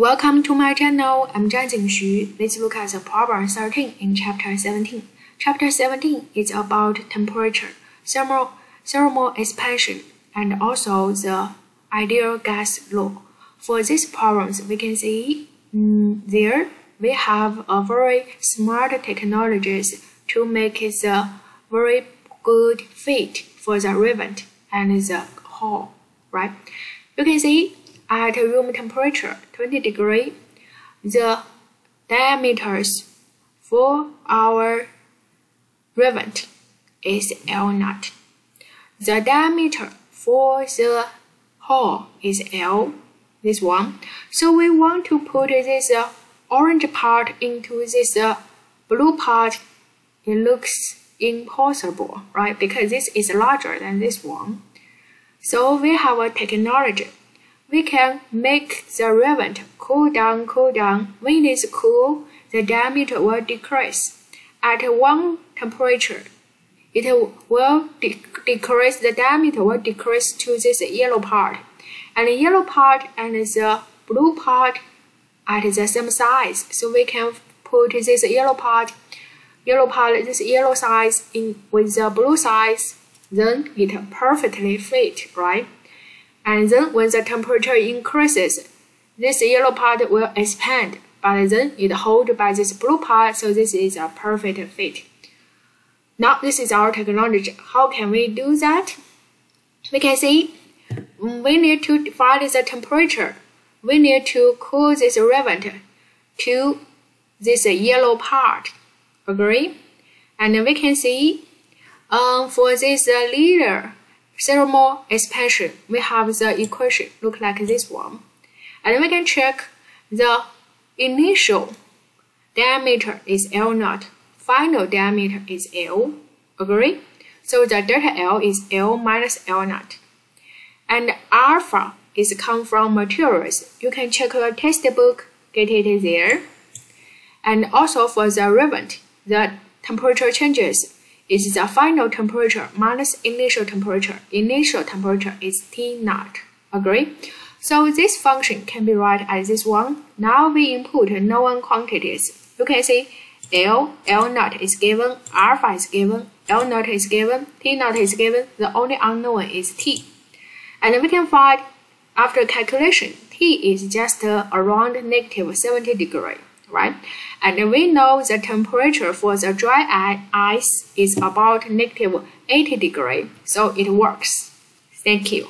Welcome to my channel. I'm Zhangjin Xu. Let's look at the problem 13 in chapter 17. Chapter 17 is about temperature, thermal, thermal expansion, and also the ideal gas law. For these problems, we can see mm, there we have a very smart technologies to make it a very good fit for the rivet and the hole, right? You can see at room temperature 20 degree, the diameters for our rivet is L naught. The diameter for the hole is L, this one. So we want to put this uh, orange part into this uh, blue part. It looks impossible, right? Because this is larger than this one. So we have a technology. We can make the rivet cool down, cool down. When it is cool, the diameter will decrease. At one temperature, it will de decrease, the diameter will decrease to this yellow part. And the yellow part and the blue part at the same size. So we can put this yellow part, yellow part, this yellow size in with the blue size then it perfectly fit, right? And then when the temperature increases, this yellow part will expand, but then it hold by this blue part, so this is a perfect fit. Now this is our technology. How can we do that? We can see we need to find the temperature. We need to cool this rivet to this yellow part. Agree? And we can see um, for this linear thermal expansion, we have the equation look like this one. And we can check the initial diameter is L naught, final diameter is L, agree? So the delta L is L minus L naught. And alpha is come from materials. You can check your textbook, get it there. And also for the rivet, the temperature changes is the final temperature minus initial temperature. Initial temperature is T naught. Agree? So this function can be write as this one. Now we input known quantities. You can see L, L naught is given, alpha is given, L naught is given, T naught is given. The only unknown is T. And we can find after calculation, T is just around negative 70 degree right? And we know the temperature for the dry ice is about negative 80 degree, so it works. Thank you.